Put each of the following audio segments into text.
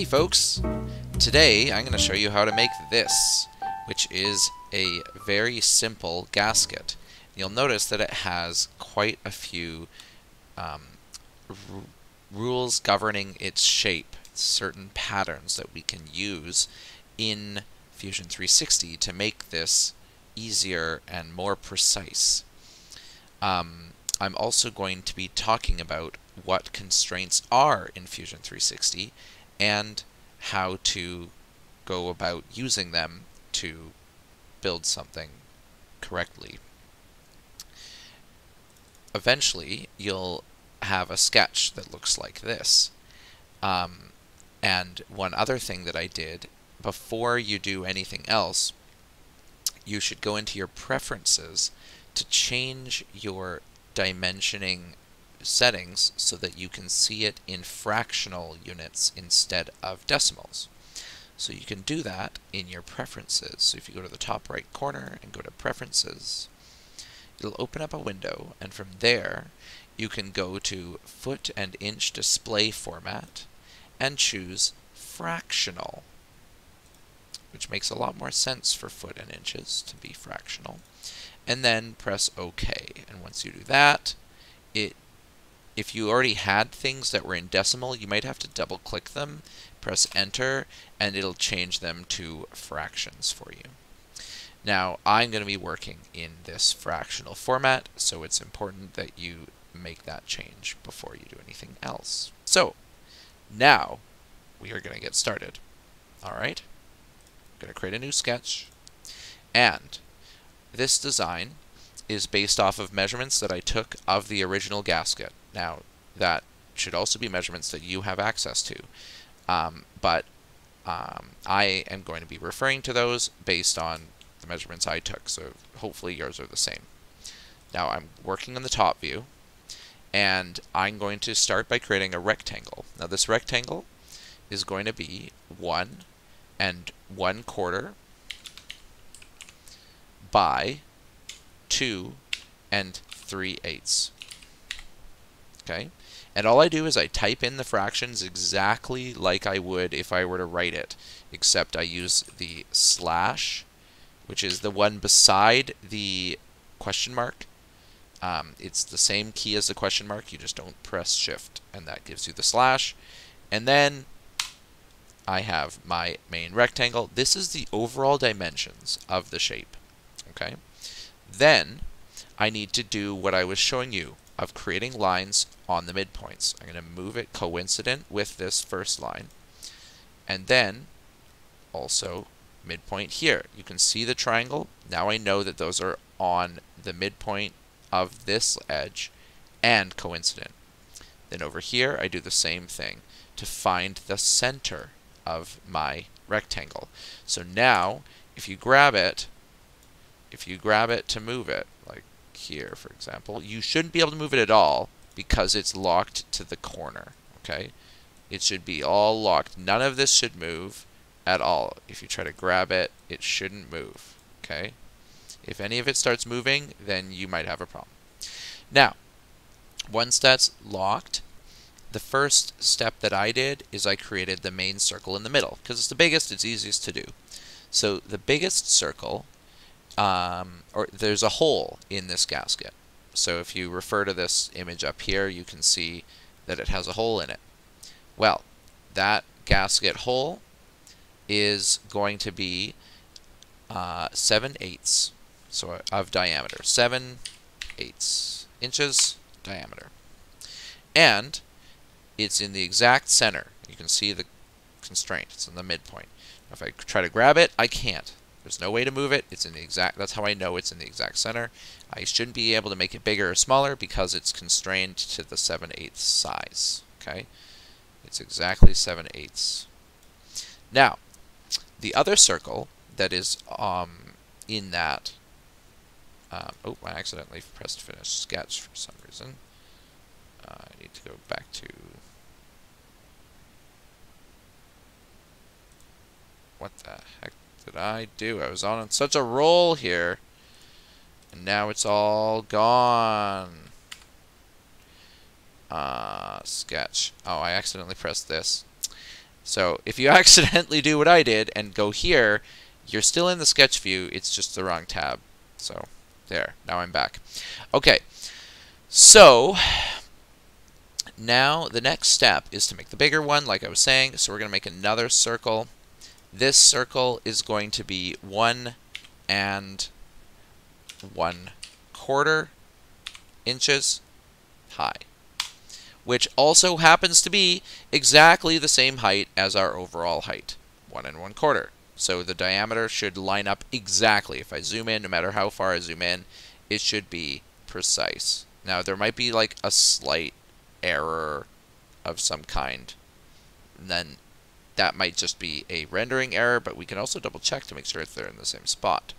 Hey folks! Today I'm going to show you how to make this, which is a very simple gasket. You'll notice that it has quite a few um, rules governing its shape, certain patterns that we can use in Fusion 360 to make this easier and more precise. Um, I'm also going to be talking about what constraints are in Fusion 360 and how to go about using them to build something correctly. Eventually, you'll have a sketch that looks like this. Um, and one other thing that I did, before you do anything else, you should go into your preferences to change your dimensioning settings so that you can see it in fractional units instead of decimals. So you can do that in your preferences. So if you go to the top right corner and go to preferences, it'll open up a window and from there you can go to foot and inch display format and choose fractional which makes a lot more sense for foot and inches to be fractional and then press OK and once you do that it if you already had things that were in decimal, you might have to double click them, press enter, and it'll change them to fractions for you. Now, I'm going to be working in this fractional format, so it's important that you make that change before you do anything else. So, now we are going to get started. All right? I'm going to create a new sketch, and this design is based off of measurements that I took of the original gasket. Now, that should also be measurements that you have access to. Um, but um, I am going to be referring to those based on the measurements I took, so hopefully yours are the same. Now I'm working on the top view, and I'm going to start by creating a rectangle. Now this rectangle is going to be 1 and 1 quarter by 2 and 3 eighths. Okay? And all I do is I type in the fractions exactly like I would if I were to write it, except I use the slash, which is the one beside the question mark. Um, it's the same key as the question mark, you just don't press shift, and that gives you the slash. And then I have my main rectangle. This is the overall dimensions of the shape. Okay. Then I need to do what I was showing you of creating lines on the midpoints. I'm going to move it coincident with this first line. And then also midpoint here. You can see the triangle. Now I know that those are on the midpoint of this edge and coincident. Then over here I do the same thing to find the center of my rectangle. So now if you grab it, if you grab it to move it, like here, for example, you shouldn't be able to move it at all because it's locked to the corner, okay? It should be all locked. None of this should move at all. If you try to grab it, it shouldn't move, okay? If any of it starts moving, then you might have a problem. Now, once that's locked, the first step that I did is I created the main circle in the middle because it's the biggest, it's easiest to do. So the biggest circle um, or there's a hole in this gasket. So if you refer to this image up here, you can see that it has a hole in it. Well, that gasket hole is going to be uh, 7 eighths so of diameter. 7 eighths inches diameter. And it's in the exact center. You can see the constraint. It's in the midpoint. If I try to grab it, I can't. There's no way to move it. It's in the exact, that's how I know it's in the exact center. I shouldn't be able to make it bigger or smaller because it's constrained to the 7 eighths size. Okay? It's exactly 7 eighths. Now, the other circle that is um, in that, um, oh, I accidentally pressed finish sketch for some reason. Uh, I need to go back to what the heck did I do? I was on such a roll here. And now it's all gone. Uh, sketch. Oh, I accidentally pressed this. So if you accidentally do what I did and go here, you're still in the sketch view, it's just the wrong tab. So there, now I'm back. Okay, so now the next step is to make the bigger one, like I was saying. So we're going to make another circle. This circle is going to be 1 and 1 quarter inches high, which also happens to be exactly the same height as our overall height, 1 and 1 quarter. So the diameter should line up exactly. If I zoom in, no matter how far I zoom in, it should be precise. Now, there might be like a slight error of some kind. And then that might just be a rendering error, but we can also double check to make sure if they're in the same spot.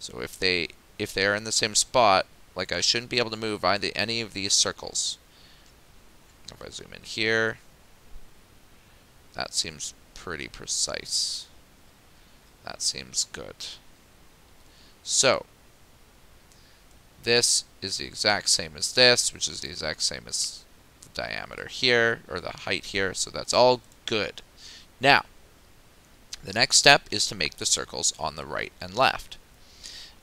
So if they if they're in the same spot, like I shouldn't be able to move either any of these circles. If I zoom in here, that seems pretty precise. That seems good. So, this is the exact same as this, which is the exact same as the diameter here, or the height here, so that's all good. Now, the next step is to make the circles on the right and left.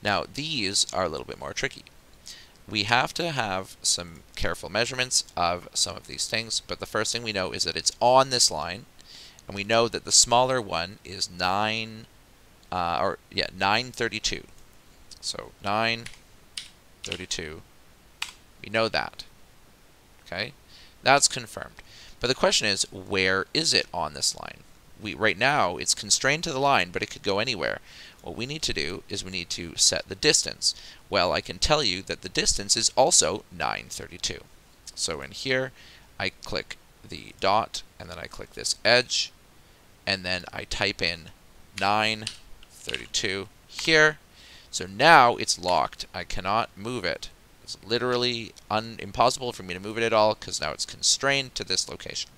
Now, these are a little bit more tricky. We have to have some careful measurements of some of these things, but the first thing we know is that it's on this line, and we know that the smaller one is 9 uh, or yeah, 932. So 932. We know that. Okay, that's confirmed. But the question is, where is it on this line? We right now it's constrained to the line, but it could go anywhere. What we need to do is we need to set the distance. Well, I can tell you that the distance is also 932. So in here, I click the dot, and then I click this edge, and then I type in 932 here. So now it's locked. I cannot move it. It's literally impossible for me to move it at all because now it's constrained to this location.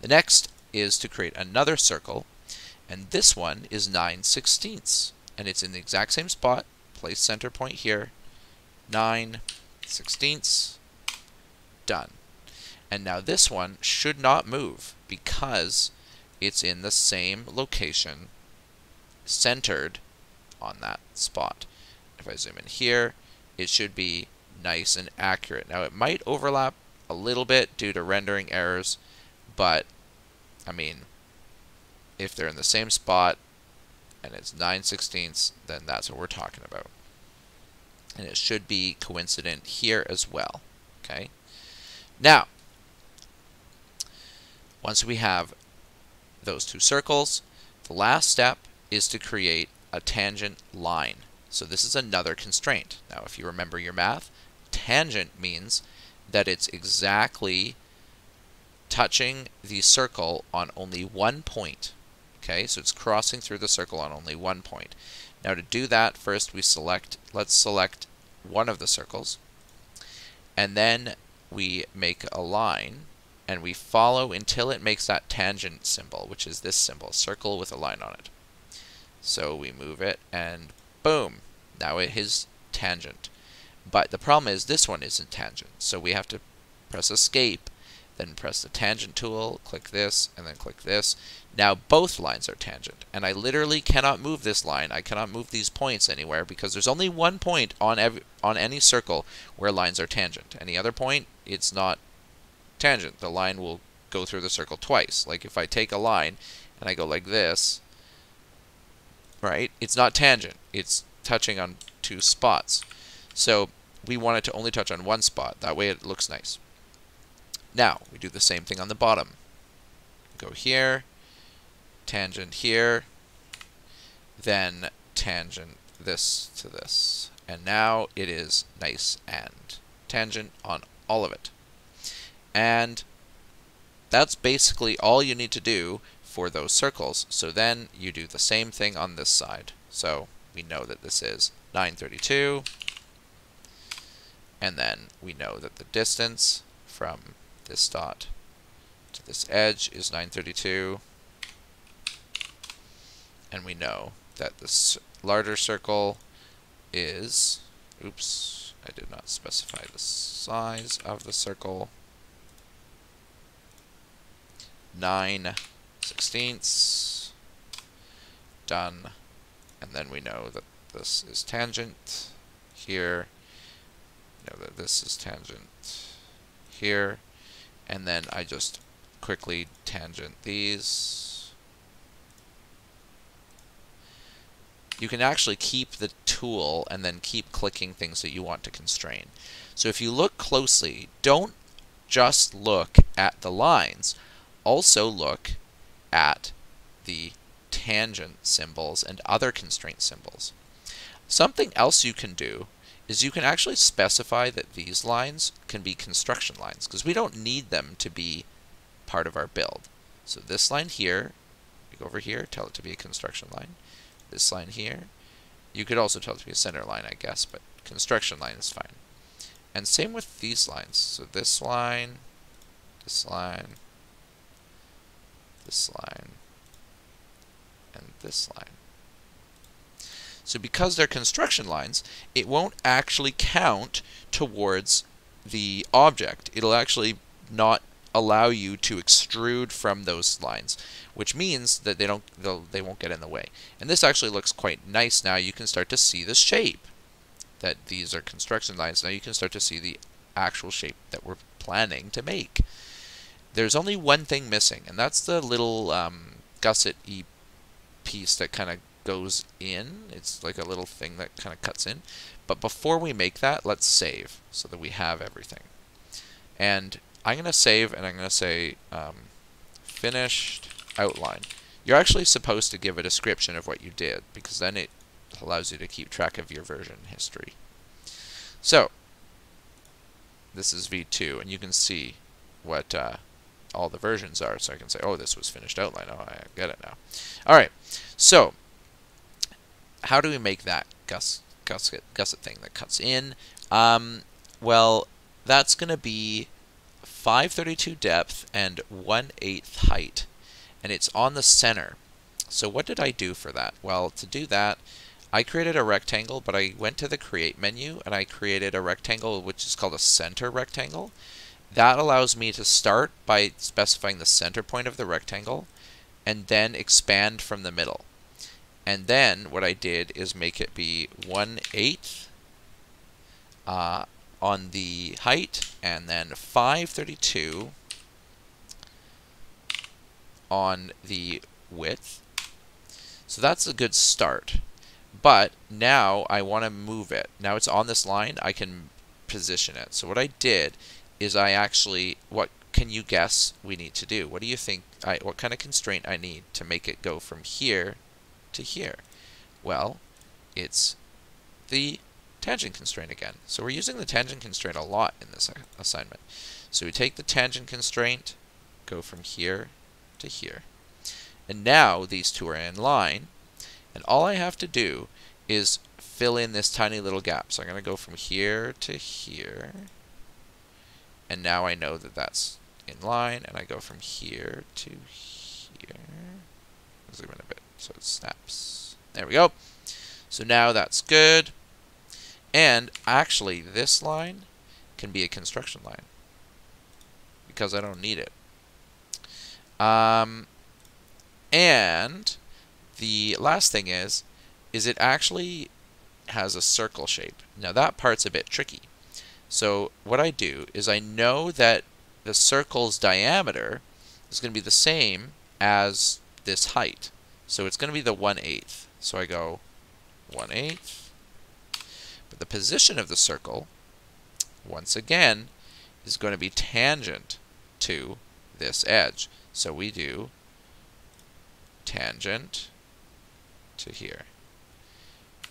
The next is to create another circle, and this one is 9 sixteenths, and it's in the exact same spot. Place center point here, 9 sixteenths, done. And now this one should not move because it's in the same location centered on that spot. If I zoom in here, it should be nice and accurate. Now it might overlap a little bit due to rendering errors, but I mean, if they're in the same spot and it's 9 sixteenths, then that's what we're talking about. And it should be coincident here as well. Okay. Now, once we have those two circles, the last step is to create a tangent line. So this is another constraint. Now, if you remember your math, tangent means that it's exactly touching the circle on only one point. Okay, so it's crossing through the circle on only one point. Now to do that, first we select, let's select one of the circles, and then we make a line, and we follow until it makes that tangent symbol, which is this symbol, circle with a line on it. So we move it and boom, now it is tangent. But the problem is this one isn't tangent. So we have to press escape, then press the tangent tool, click this, and then click this. Now both lines are tangent. And I literally cannot move this line. I cannot move these points anywhere because there's only one point on every, on any circle where lines are tangent. Any other point, it's not tangent. The line will go through the circle twice. Like if I take a line and I go like this, right? It's not tangent. It's touching on two spots. So we want it to only touch on one spot. That way it looks nice. Now, we do the same thing on the bottom. Go here, tangent here, then tangent this to this. And now it is nice and tangent on all of it. And that's basically all you need to do for those circles. So then you do the same thing on this side. So we know that this is 932. And then we know that the distance from this dot to this edge is 932. And we know that this larger circle is, oops, I did not specify the size of the circle, 9 sixteenths. Done. And then we know that this is tangent here. Know that this is tangent here. And then I just quickly tangent these. You can actually keep the tool and then keep clicking things that you want to constrain. So if you look closely, don't just look at the lines. Also look at the tangent symbols and other constraint symbols. Something else you can do is you can actually specify that these lines can be construction lines because we don't need them to be part of our build. So this line here, we go over here, tell it to be a construction line. This line here, you could also tell it to be a center line, I guess, but construction line is fine. And same with these lines. So this line, this line, this line, and this line. So because they're construction lines, it won't actually count towards the object. It'll actually not allow you to extrude from those lines, which means that they don't they won't get in the way. And this actually looks quite nice now. You can start to see the shape that these are construction lines. Now you can start to see the actual shape that we're planning to make. There's only one thing missing, and that's the little um, gusset piece that kind of goes in. It's like a little thing that kind of cuts in. But before we make that, let's save so that we have everything. And I'm going to save and I'm going to say um, finished outline. You're actually supposed to give a description of what you did because then it allows you to keep track of your version history. So, this is V2 and you can see what uh, all the versions are. So I can say, oh, this was finished outline. Oh, I get it now. All right. So, how do we make that gus gusset, gusset thing that cuts in? Um, well, that's going to be 532 depth and 1 8 height. And it's on the center. So what did I do for that? Well, to do that, I created a rectangle, but I went to the Create menu and I created a rectangle which is called a center rectangle. That allows me to start by specifying the center point of the rectangle and then expand from the middle. And then what I did is make it be 1 8 uh, on the height and then 532 on the width. So that's a good start. But now I want to move it. Now it's on this line, I can position it. So what I did is I actually, what can you guess we need to do? What do you think, I, what kind of constraint I need to make it go from here to here? Well, it's the tangent constraint again. So we're using the tangent constraint a lot in this assignment. So we take the tangent constraint, go from here to here. And now these two are in line, and all I have to do is fill in this tiny little gap. So I'm going to go from here to here, and now I know that that's in line, and I go from here to here. Zoom in a bit so it snaps. There we go. So now that's good. And actually, this line can be a construction line because I don't need it. Um, and the last thing is, is it actually has a circle shape. Now that part's a bit tricky. So what I do is I know that the circle's diameter is going to be the same as this height. So it's going to be the 1 8th. So I go 1 8th but the position of the circle, once again, is going to be tangent to this edge. So we do tangent to here.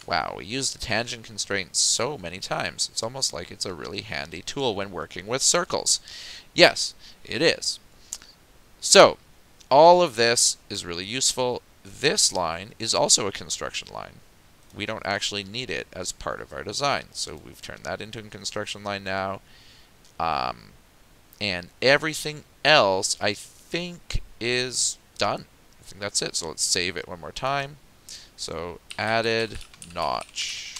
Wow, we use the tangent constraint so many times. It's almost like it's a really handy tool when working with circles. Yes, it is. So, all of this is really useful. This line is also a construction line we don't actually need it as part of our design. So we've turned that into a construction line now. Um, and everything else, I think, is done. I think that's it. So let's save it one more time. So added notch.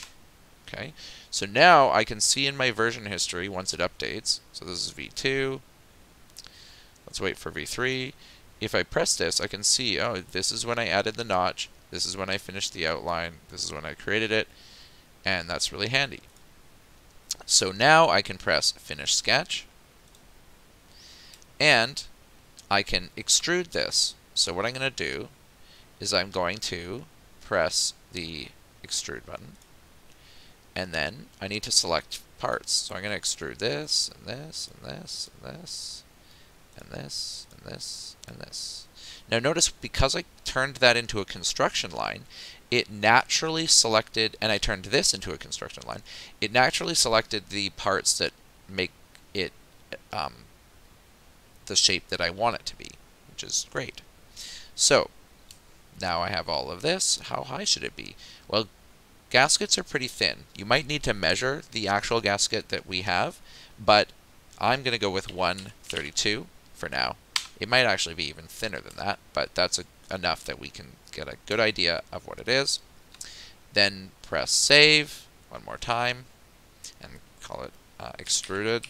Okay. So now I can see in my version history once it updates. So this is V2. Let's wait for V3. If I press this, I can see, oh, this is when I added the notch, this is when I finished the outline, this is when I created it, and that's really handy. So now I can press Finish Sketch, and I can extrude this. So what I'm going to do is I'm going to press the Extrude button, and then I need to select parts. So I'm going to extrude this, and this, and this, and this, and this, this, and this. Now notice because I turned that into a construction line, it naturally selected, and I turned this into a construction line, it naturally selected the parts that make it um, the shape that I want it to be, which is great. So, now I have all of this. How high should it be? Well, gaskets are pretty thin. You might need to measure the actual gasket that we have, but I'm going to go with 132 for now. It might actually be even thinner than that, but that's a, enough that we can get a good idea of what it is. Then press save one more time and call it uh, extruded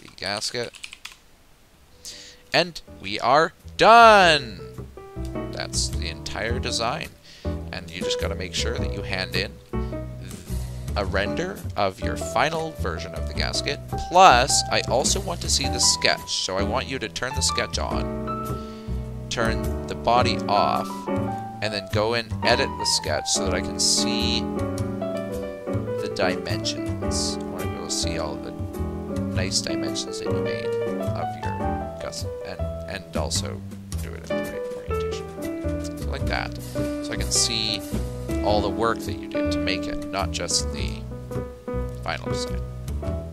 the gasket. And we are done! That's the entire design. And you just got to make sure that you hand in a render of your final version of the gasket. Plus, I also want to see the sketch. So I want you to turn the sketch on, turn the body off, and then go and edit the sketch so that I can see the dimensions. I want to be able to see all the nice dimensions that you made of your gusset and, and also do it in the right orientation. So like that. So I can see all the work that you did to make it, not just the final design.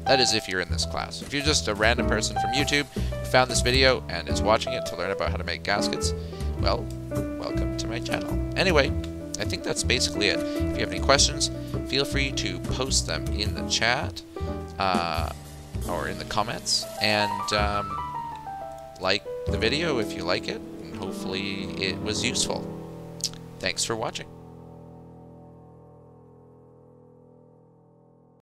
That is if you're in this class. If you're just a random person from YouTube who found this video and is watching it to learn about how to make gaskets, well, welcome to my channel. Anyway, I think that's basically it. If you have any questions, feel free to post them in the chat uh, or in the comments, and um, like the video if you like it, and hopefully it was useful. Thanks for watching.